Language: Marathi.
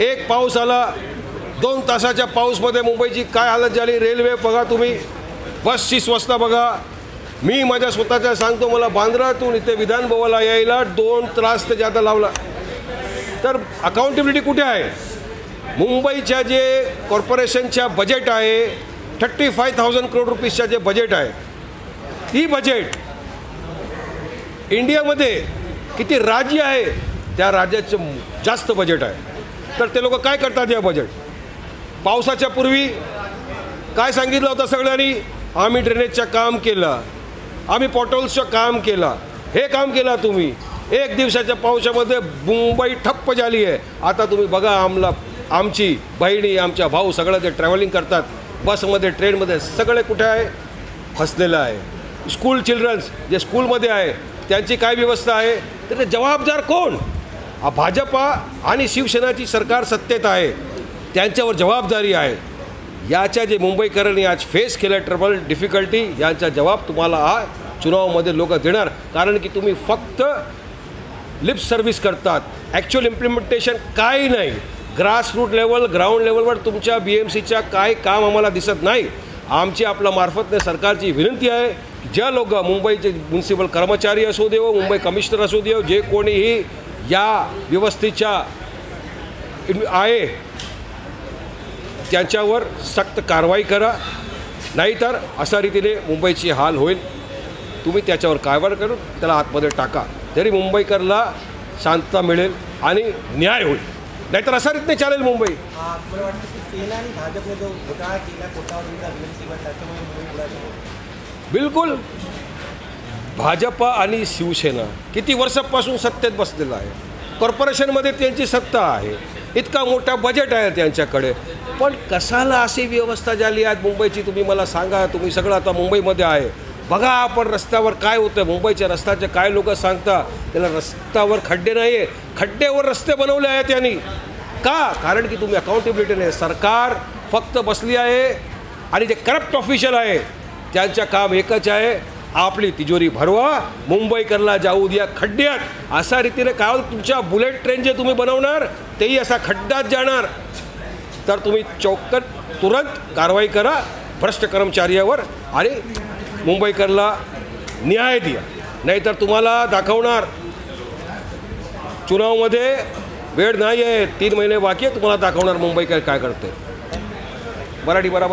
एक पाऊस आला दोन तासाच्या पाऊसमध्ये मुंबईची काय हालत झाली? रेल्वे बघा तुम्ही. बसची स्वस्ता बघा. मी माझ्या स्वतःच्या सांगतो मला बांद्रातून इथे विधानभवनला यायला दोन त्रास ते जादा लावला. तर अकाउंटेबिलिटी कुठे आहे? मुंबईच्या जे कॉर्पोरेशनच्या बजेट आहे थर्टी फाय थाउजंड करोड रुपीजच्या जे बजेट आहे ही बजेट इंडियामध्ये किती राज्य आहे? त्या राज्याचं जास्त बजेट आहे. तर ते लोक काय करतात या बजेट पावसाच्या पूर्वी काय सांगितलं होतं सगळ्यांनी? आम्ही ड्रेनेजचं काम केलं. आम्ही पॉटोल्सचं काम केलं. हे काम केलं तुम्ही. एक दिवसाच्या पावसामध्ये मुंबई ठप्प झाली आहे. आता तुम्ही बघा आमला आमची बहिणी आमच्या भाऊ सगळं ते ट्रॅव्हलिंग करतात. बसमध्ये ट्रेनमध्ये सगळे कुठे आहे? फसलेलं आहे. स्कूल चिल्ड्रन्स जे स्कूलमध्ये आहे त्यांची काय व्यवस्था आहे? तर ते जबाबदार कोण? भाजपा आणि शिवसेनाची सरकार सत्तेत आहे. त्यांच्यावर जबाबदारी आहे. याच्या जे मुंबईकरांनी आज फेस केलं ट्रबल डिफिकल्टी यांचा जबाब तुम्हाला हा चुनावामध्ये लोक देणार. कारण की तुम्ही फक्त लिप सर्व्हिस करतात. ॲक्च्युअल इम्प्लिमेंटेशन काही नाही. ग्रासरूट लेवल ग्राउंड लेवलवर तुमच्या बी एम सीच्या काय काम आम्हाला दिसत नाही. आमची आपल्या मार्फतने सरकारची विनंती आहे. ज्या लोक मुंबईचे म्युन्सिपल कर्मचारी असू देव मुंबई कमिशनर असू देव जे कोणीही या व्यवस्थेच्या आहे त्यांच्यावर सक्त कारवाई करा. नाहीतर अशा रीतीने मुंबईची हाल होईल. तुम्ही त्याच्यावर कारवाई करून त्याला आतमध्ये टाका. तरी मुंबईकरला शांतता मिळेल आणि न्याय होईल. नाहीतर अशा रीतीने चालेल मुंबई. सेना आणि भाजपने जो घोटाळा केला बिलकुल. भाजपा आणि शिवसेना किती वर्षापासून सत्तेत बसलेला आहे. कॉर्पोरेशनमध्ये त्यांची सत्ता आहे. इतका मोठा बजेट आहे त्यांच्याकडे. पण कशाला अशी व्यवस्था झाली आज मुंबईची? तुम्ही मला सांगा. तुम्ही सगळं आता मुंबईमध्ये आहे. बघा आपण रस्त्यावर काय होतं मुंबईच्या रस्त्याचे काय लोक सांगता? त्याला रस्त्यावर खड्डे नाही आहे खड्ड्यावर रस्ते बनवले आहेत त्यांनी. का? कारण की तुम्ही अकाउंटेबिलिटी नाही. सरकार फक्त बसली आहे आणि जे करप्ट ऑफिशियल आहे त्यांचं काम एकच आहे आपली तिजोरी भरवा मुंबईकरला जाऊ द्या खड्ड्यात. अशा रीतीने काय तुमच्या बुलेट ट्रेन जे तुम्ही बनवणार तेही असा खड्ड्यात जाणार. तर तुम्ही चौकट तुरंत कारवाई करा भ्रष्ट कर्मचाऱ्यावर आणि मुंबईकरला न्याय द्या. नाहीतर तुम्हाला दाखवणार. चुनावमध्ये वेळ नाही आहे तीन महिने बाकी आहे तुम्हाला दाखवणार मुंबईकर काय करते मराठी बराबर